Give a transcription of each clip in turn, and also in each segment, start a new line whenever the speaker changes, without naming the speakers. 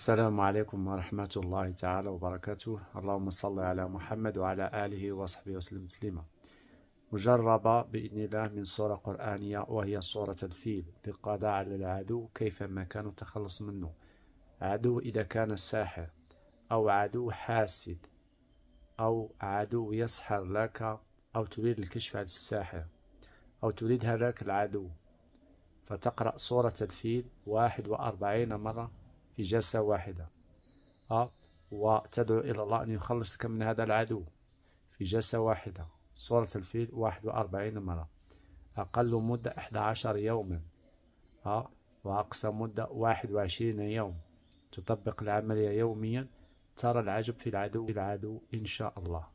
السلام عليكم ورحمة الله تعالى وبركاته. اللهم صل على محمد وعلى آله وصحبه وسلم تسليما. مجربة بإذن الله من سورة قرآنية وهي سورة الفيل. للقضاء على العدو؟ كيفما كان التخلص منه؟ عدو إذا كان ساحر أو عدو حاسد أو عدو يسحر لك أو تريد الكشف عن الساحر أو تريد هلاك العدو. فتقرأ سورة الفيل واحد وأربعين مرة. في جلسة واحدة. أه وتدعو إلى الله أن يخلصك من هذا العدو. في جلسة واحدة. سورة الفيل واحد وأربعين مرة. أقل مدة إحدى عشر يوما. أه وأقصى مدة واحد وعشرين يوم. تطبق العملية يوميا. ترى العجب في العدو. في العدو إن شاء الله.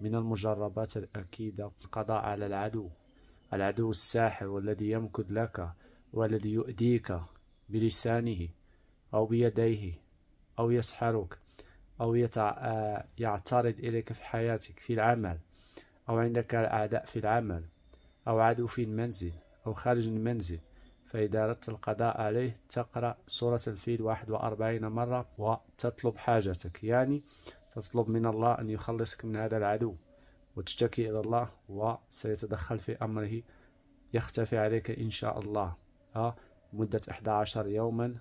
من المجربات الأكيدة القضاء على العدو. العدو الساحر والذي يمكد لك والذي يؤذيك بلسانه. أو بيديه أو يسحرك أو آه، يعترض إليك في حياتك في العمل أو عندك أعداء في العمل أو عدو في المنزل أو خارج المنزل. فإذا أردت القضاء عليه تقرأ سورة الفيل 41 مرة وتطلب حاجتك. يعني تطلب من الله أن يخلصك من هذا العدو وتشتكي إلى الله وسيتدخل في أمره يختفي عليك إن شاء الله. أه مدة 11 يوما.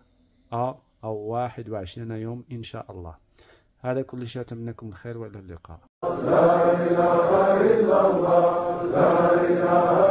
أه أو 21 يوم إن شاء الله. هذا كل شيء أتمنىكم الخير وإلى اللقاء. لا إله إلا الله لا إله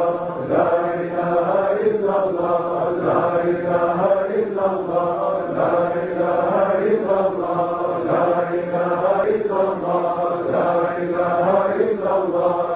الله